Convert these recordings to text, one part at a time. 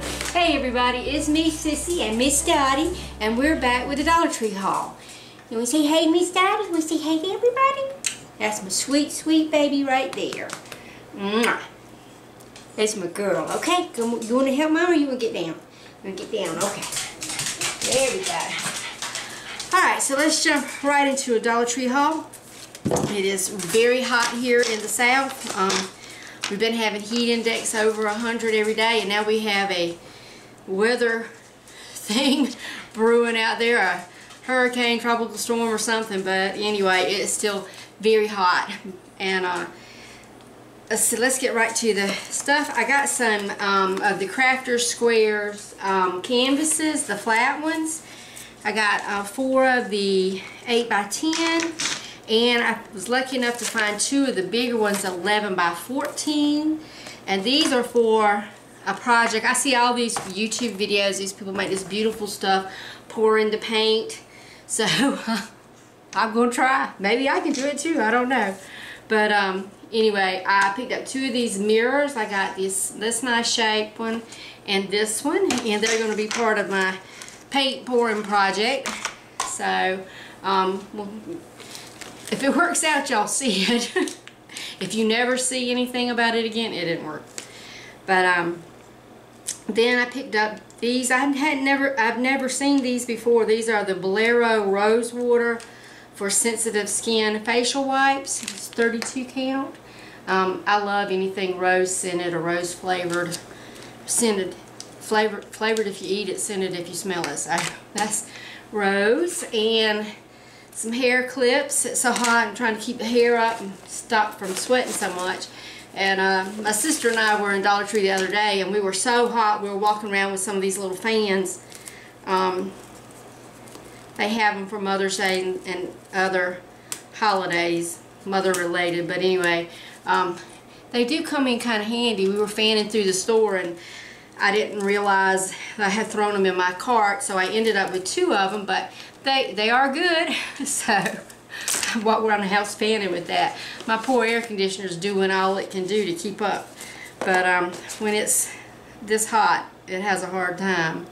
Hey everybody, it's me Sissy and Miss Dottie and we're back with the Dollar Tree haul. And we say hey Miss Dottie, we say hey to everybody. That's my sweet, sweet baby right there. Mwah. That's my girl, okay? Come, you want to help mom or you want to get down? You want to get down, okay. There we go. Alright, so let's jump right into a Dollar Tree haul. It is very hot here in the south. Um, we've been having heat index over 100 every day and now we have a weather thing brewing out there, a hurricane, tropical storm or something, but anyway, it's still very hot. And uh, so let's get right to the stuff. I got some um, of the Crafters Squares um, canvases, the flat ones. I got uh, four of the 8 by 10 and I was lucky enough to find two of the bigger ones 11 by 14 and these are for a project. I see all these YouTube videos. These people make this beautiful stuff, pour into paint. So I'm to try. Maybe I can do it too. I don't know. But um, anyway, I picked up two of these mirrors. I got this, this nice shape one and this one. And they're to be part of my paint pouring project. So um, well, if it works out, y'all see it. if you never see anything about it again, it didn't work. But um, then I picked up these. I had never, I've never seen these before. These are the Bolero Rose Water for sensitive skin facial wipes. It's 32 count. Um, I love anything rose scented or rose flavored, scented, flavored, flavored if you eat it, scented if you smell it. So that's rose and some hair clips. It's so hot. I'm trying to keep the hair up and stop from sweating so much. And uh, my sister and I were in Dollar Tree the other day, and we were so hot, we were walking around with some of these little fans. Um, they have them for Mother's Day and, and other holidays, mother-related. But anyway, um, they do come in kind of handy. We were fanning through the store, and I didn't realize I had thrown them in my cart, so I ended up with two of them, but they, they are good. so what we're on the house fanning with that. My poor air conditioner is doing all it can do to keep up. But um, when it's this hot, it has a hard time.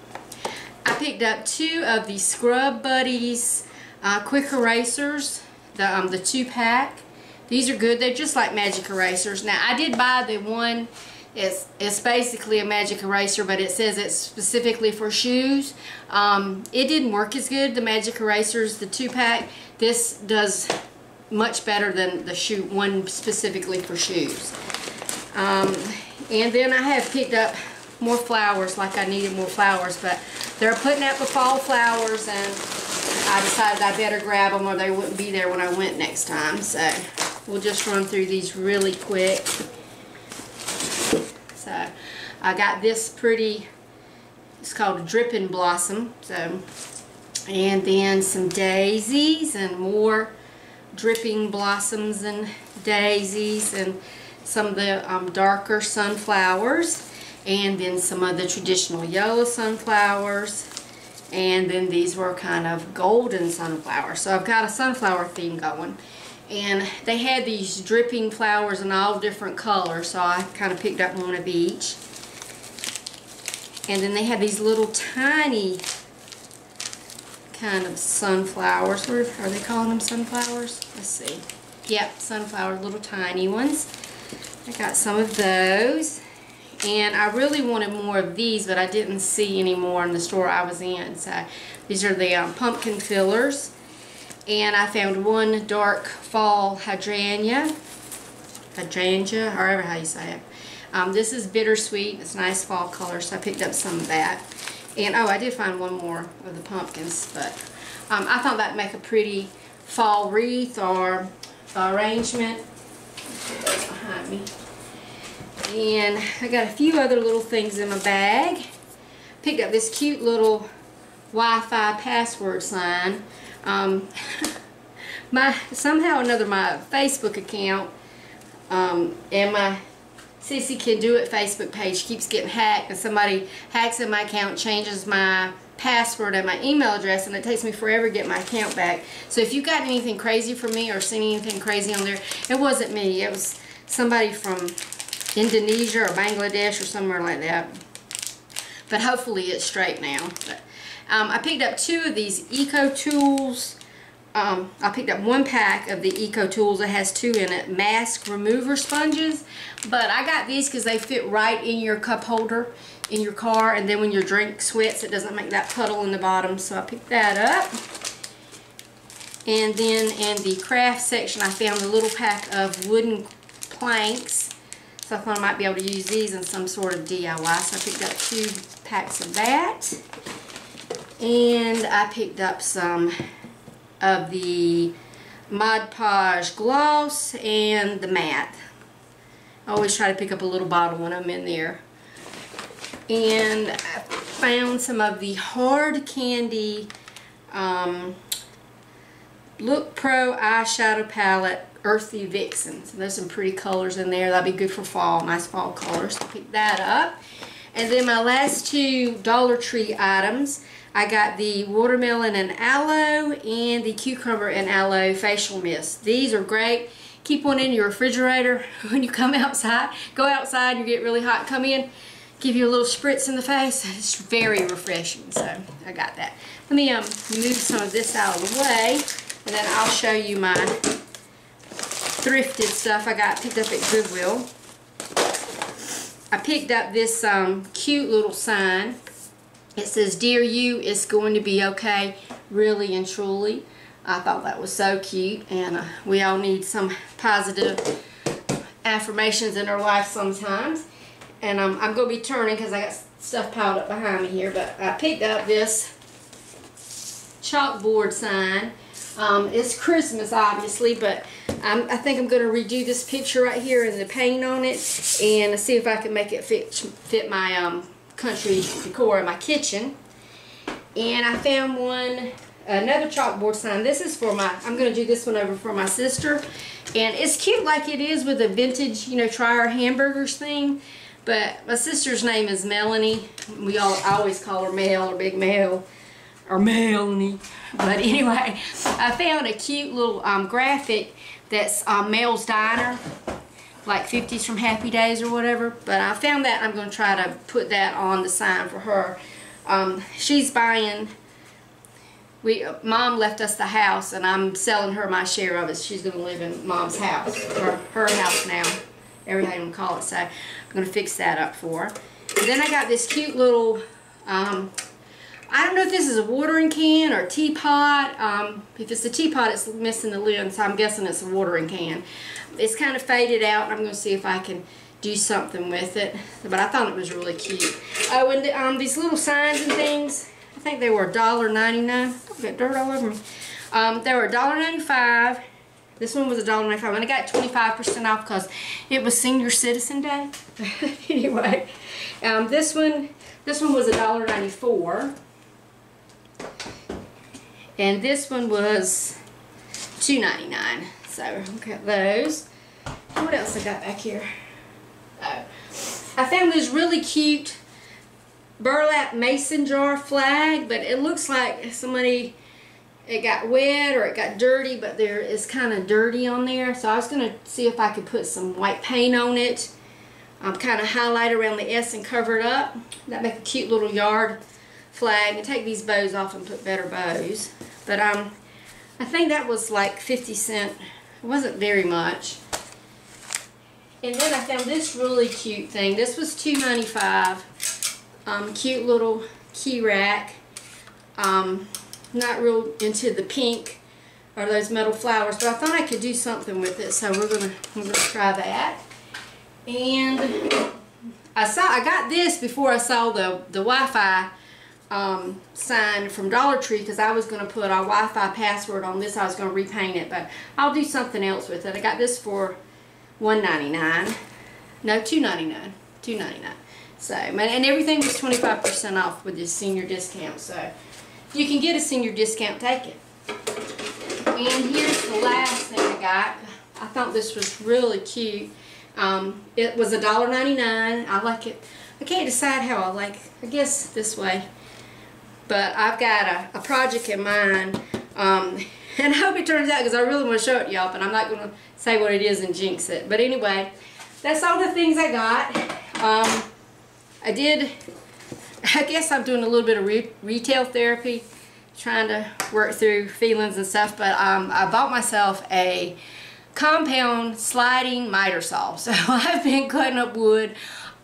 I picked up two of the Scrub Buddies uh, quick erasers, the, um, the two pack. These are good. They're just like magic erasers. Now, I did buy the one it's, it's basically a magic eraser, but it says it's specifically for shoes. Um, it didn't work as good, the magic erasers, the two-pack. This does much better than the shoe one specifically for shoes. Um, and then I have picked up more flowers, like I needed more flowers, but they're putting out the fall flowers, and I decided I better grab them or they wouldn't be there when I went next time. So we'll just run through these really quick. I got this pretty, it's called dripping blossom. So, and then some daisies and more dripping blossoms and daisies and some of the um, darker sunflowers and then some of the traditional yellow sunflowers and then these were kind of golden sunflowers. So I've got a sunflower theme going and they had these dripping flowers in all different colors so I kind of picked up one of each and then they had these little tiny kind of sunflowers. Or are they calling them sunflowers? Let's see. Yep sunflower little tiny ones. I got some of those. And I really wanted more of these but I didn't see any more in the store I was in. So these are the um, pumpkin fillers. And I found one dark fall hydrangea, hydrangea, however how you say it. Um, this is bittersweet. It's a nice fall color, so I picked up some of that. And oh, I did find one more of the pumpkins, but um, I thought that'd make a pretty fall wreath or arrangement. behind me. And I got a few other little things in my bag. Picked up this cute little Wi-Fi password sign um, my somehow or another my Facebook account um, and my Sissy can do it Facebook page keeps getting hacked and somebody hacks in my account changes my password and my email address and it takes me forever to get my account back so if you got anything crazy from me or seen anything crazy on there it wasn't me it was somebody from Indonesia or Bangladesh or somewhere like that but hopefully it's straight now. But, um, I picked up two of these Eco Tools. Um, I picked up one pack of the Eco Tools that has two in it, mask remover sponges. But I got these because they fit right in your cup holder in your car. And then when your drink sweats, it doesn't make that puddle in the bottom. So I picked that up. And then in the craft section, I found a little pack of wooden planks. So I thought I might be able to use these in some sort of DIY. So I picked up two packs of that. And I picked up some of the Mod Podge gloss and the matte. I always try to pick up a little bottle when I'm in there. And I found some of the hard candy um, Look Pro eyeshadow palette Earthy Vixen. So there's some pretty colors in there. That'll be good for fall. Nice fall colors. So pick that up. And then my last two Dollar Tree items. I got the watermelon and aloe and the cucumber and aloe facial mist. These are great. Keep one in your refrigerator when you come outside. Go outside you get really hot. Come in, give you a little spritz in the face. It's very refreshing. So I got that. Let me um, move some of this out of the way. And then I'll show you my thrifted stuff I got picked up at Goodwill. I picked up this um, cute little sign. It says, Dear you, it's going to be okay, really and truly. I thought that was so cute, and uh, we all need some positive affirmations in our life sometimes. And um, I'm going to be turning because I got stuff piled up behind me here, but I picked up this chalkboard sign um, it's Christmas, obviously, but I'm, i think I'm going to redo this picture right here and the paint on it and see if I can make it fit, fit my um, country decor in my kitchen. And I found one, another chalkboard sign. This is for my, I'm going to do this one over for my sister. And it's cute like it is with a vintage, you know, try our hamburgers thing. But my sister's name is Melanie. We all I always call her Mel or Big Mel or Melanie. But anyway, I found a cute little um, graphic that's um, Mel's Diner, like 50s from Happy Days or whatever. But I found that I'm going to try to put that on the sign for her. Um, she's buying, we mom left us the house and I'm selling her my share of it. She's going to live in mom's house, her, her house now, everything you call it. So I'm going to fix that up for her. And then I got this cute little um, I don't know if this is a watering can or teapot. Um, if it's a teapot, it's missing the lid, so I'm guessing it's a watering can. It's kind of faded out, I'm going to see if I can do something with it. But I thought it was really cute. Oh, and the, um, these little signs and things, I think they were $1.99. I've got dirt all over me. Um, they were $1.95. This one was $1.95, and I got 25% off because it was Senior Citizen Day. anyway, um, this one, this one was $1.94. And this one was $2.99. So look at those. What else I got back here? Oh. I found this really cute burlap mason jar flag, but it looks like somebody, it got wet or it got dirty, but there is kind of dirty on there. So I was going to see if I could put some white paint on it, um, kind of highlight around the S and cover it up. That make a cute little yard flag and take these bows off and put better bows. But um, I think that was like 50 cent. It wasn't very much. And then I found this really cute thing. This was $2.95. Um, cute little key rack. Um, not real into the pink or those metal flowers, but I thought I could do something with it, so we're gonna we're gonna try that. And I saw I got this before I saw the the Wi-Fi um, sign from Dollar Tree because I was going to put our Wi-Fi password on this. I was going to repaint it, but I'll do something else with it. I got this for $1.99. No, $2.99. $2.99. So, and everything was 25% off with this senior discount. So, if you can get a senior discount, take it. And here's the last thing I got. I thought this was really cute. Um, it was $1.99. I like it. I can't decide how I like I guess this way. But I've got a, a project in mind. Um, and I hope it turns out because I really want to show it y'all, but I'm not going to say what it is and jinx it. But anyway, that's all the things I got. Um, I did I guess I'm doing a little bit of re retail therapy, trying to work through feelings and stuff, but um, I bought myself a compound sliding miter saw. So I've been cutting up wood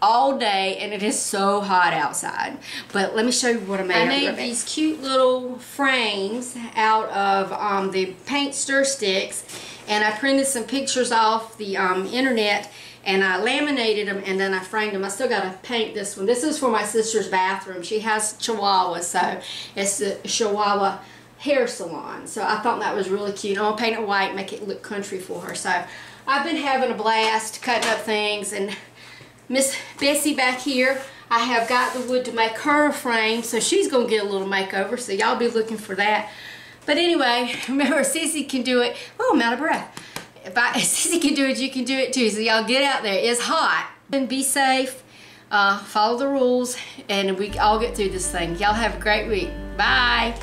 all day and it is so hot outside. But let me show you what I made. I made these cute little frames out of um, the paint stir sticks and I printed some pictures off the um, internet and I laminated them and then I framed them. I still got to paint this one. This is for my sister's bathroom. She has Chihuahua, so it's the Chihuahua hair salon. So I thought that was really cute. I'm going to paint it white, make it look country for her. So I've been having a blast cutting up things and Miss Bessie back here, I have got the wood to make her a frame, so she's going to get a little makeover, so y'all be looking for that. But anyway, remember, Sissy can do it. Oh, I'm out of breath. If, I, if Sissy can do it, you can do it too. So y'all get out there. It's hot. And be safe. Uh, follow the rules, and we all get through this thing. Y'all have a great week. Bye.